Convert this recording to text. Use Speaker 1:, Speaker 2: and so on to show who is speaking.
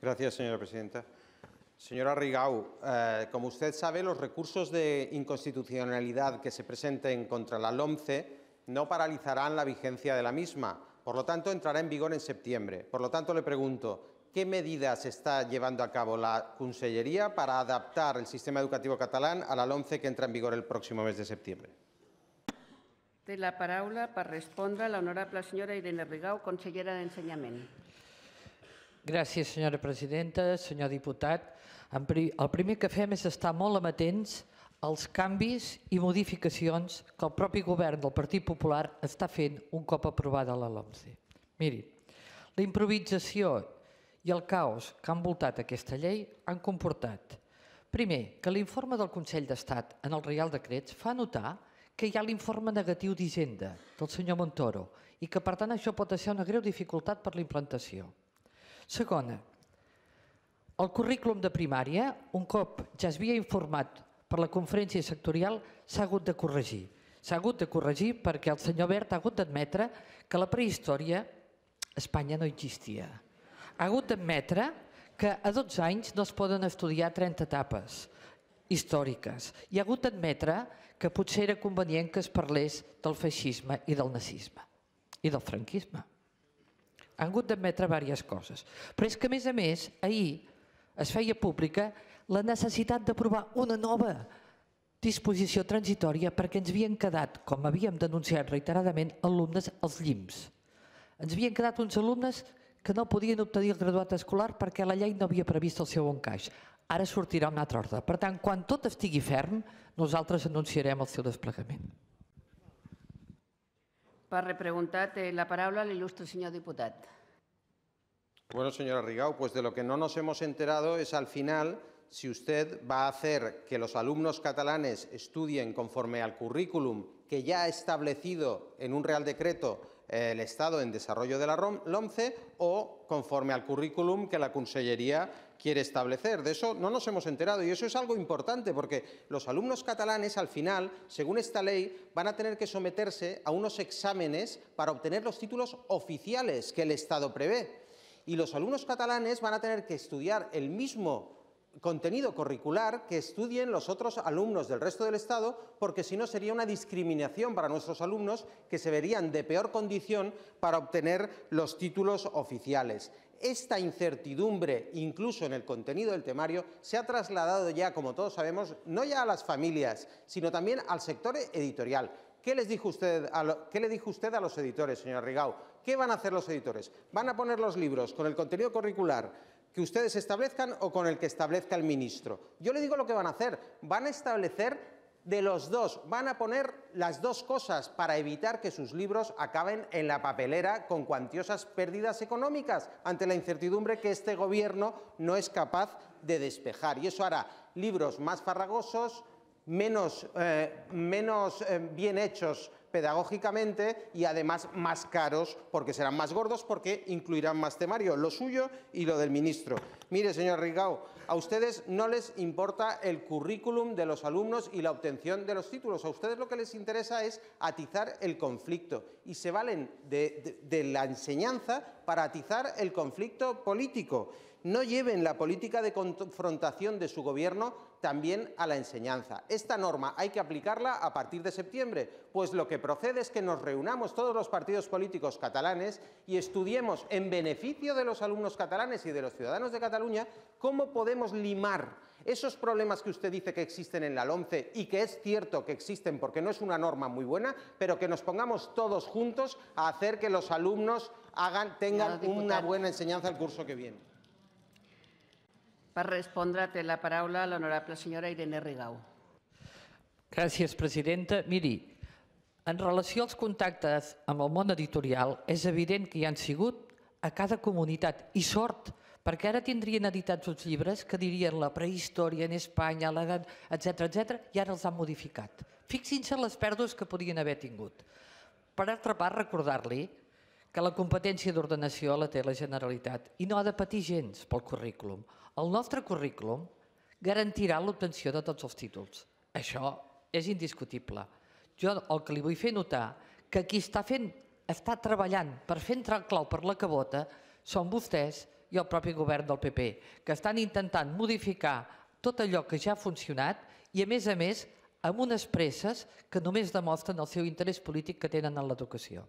Speaker 1: Gracias, señora presidenta. Señora Rigau, eh, como usted sabe, los recursos de inconstitucionalidad que se presenten contra la LOMCE no paralizarán la vigencia de la misma. Por lo tanto, entrará en vigor en septiembre. Por lo tanto, le pregunto, ¿qué medidas está llevando a cabo la Consellería para adaptar el sistema educativo catalán a la LOMCE que entra en vigor el próximo mes de septiembre?
Speaker 2: Té la paraula per respondre l'honorable senyora Irene Rigau, consellera d'Ensenyament.
Speaker 3: Gràcies, senyora presidenta, senyor diputat. El primer que fem és estar molt amatents als canvis i modificacions que el propi govern del Partit Popular està fent un cop aprovada la LOMCE. Miri, la improvisació i el caos que han voltat aquesta llei han comportat, primer, que l'informe del Consell d'Estat en el Reial Decrets fa notar que hi ha l'informe negatiu d'Hisenda del senyor Montoro i que, per tant, això pot ser una greu dificultat per la implantació. Segona, el currículum de primària, un cop ja es havia informat per la conferència sectorial, s'ha hagut de corregir. S'ha hagut de corregir perquè el senyor Bert ha hagut d'admetre que la prehistòria a Espanya no existia. Ha hagut d'admetre que a 12 anys no es poden estudiar 30 etapes històriques i ha hagut d'admetre que potser era convenient que es parlés del feixisme i del nazisme i del franquisme han hagut d'admetre diverses coses. Però és que, a més a més, ahir es feia pública la necessitat d'aprovar una nova disposició transitòria perquè ens havien quedat, com havíem denunciat reiteradament, alumnes als llims. Ens havien quedat uns alumnes que no podien obtenir el graduat escolar perquè la llei no havia previst el seu encaix. Ara sortirà un altre ordre. Per tant, quan tot estigui ferm, nosaltres anunciarem el seu desplegament.
Speaker 2: Per repreguntar, té la paraula l'il·lustre senyor diputat.
Speaker 1: Bueno, señora Rigau, pues de lo que no nos hemos enterado es al final si usted va a hacer que los alumnos catalanes estudien conforme al currículum que ya ha establecido en un Real Decreto el Estado en desarrollo de la LOMCE o conforme al currículum que la Consellería quiere establecer. De eso no nos hemos enterado y eso es algo importante porque los alumnos catalanes al final, según esta ley, van a tener que someterse a unos exámenes para obtener los títulos oficiales que el Estado prevé y los alumnos catalanes van a tener que estudiar el mismo contenido curricular que estudien los otros alumnos del resto del Estado, porque si no sería una discriminación para nuestros alumnos que se verían de peor condición para obtener los títulos oficiales. Esta incertidumbre, incluso en el contenido del temario, se ha trasladado ya, como todos sabemos, no ya a las familias, sino también al sector editorial. ¿Qué, les dijo usted a ¿Qué le dijo usted a los editores, señor Rigau? ¿Qué van a hacer los editores? ¿Van a poner los libros con el contenido curricular que ustedes establezcan o con el que establezca el ministro? Yo le digo lo que van a hacer. Van a establecer de los dos, van a poner las dos cosas para evitar que sus libros acaben en la papelera con cuantiosas pérdidas económicas ante la incertidumbre que este gobierno no es capaz de despejar. Y eso hará libros más farragosos, menos, eh, menos eh, bien hechos pedagógicamente y además más caros porque serán más gordos porque incluirán más temario, lo suyo y lo del ministro. Mire, señor Rigau, a ustedes no les importa el currículum de los alumnos y la obtención de los títulos. A ustedes lo que les interesa es atizar el conflicto y se valen de- de la enseñanza para atizar el conflicto político. No lleven la política de confrontación de su gobierno también a la enseñanza. Esta norma hay que aplicarla a partir de septiembre, pues lo que procede es que nos reunamos todos los partidos políticos catalanes y estudiemos en beneficio de los alumnos catalanes y de los ciudadanos de Cataluña cómo podemos limar esos problemas que usted dice que existen en la LOMCE y que es cierto que existen porque no es una norma muy buena, pero que nos pongamos todos juntos a hacer que los alumnos hagan, tengan una buena enseñanza el curso que viene.
Speaker 2: Per respondre, té la paraula l'honorable senyora Irene Rigau.
Speaker 3: Gràcies, presidenta. Miri, en relació als contactes amb el món editorial, és evident que hi han sigut a cada comunitat. I sort, perquè ara tindrien editats uns llibres que dirien la prehistòria en Espanya, l'edat, etc etc, i ara els han modificat. Fixin-se les pèrdues que podien haver tingut. Per altra part, recordar-li que la competència d'ordenació la té la Generalitat i no ha de patir gens pel currículum. El nostre currículum garantirà l'obtenció de tots els títols. Això és indiscutible. Jo el que li vull fer notar que qui està fent, està treballant per fer entrar el clau per la cabota són vostès i el propi govern del PP, que estan intentant modificar tot allò que ja ha funcionat i, a més a més, amb unes presses que només demostren el seu interès polític que tenen en l'educació.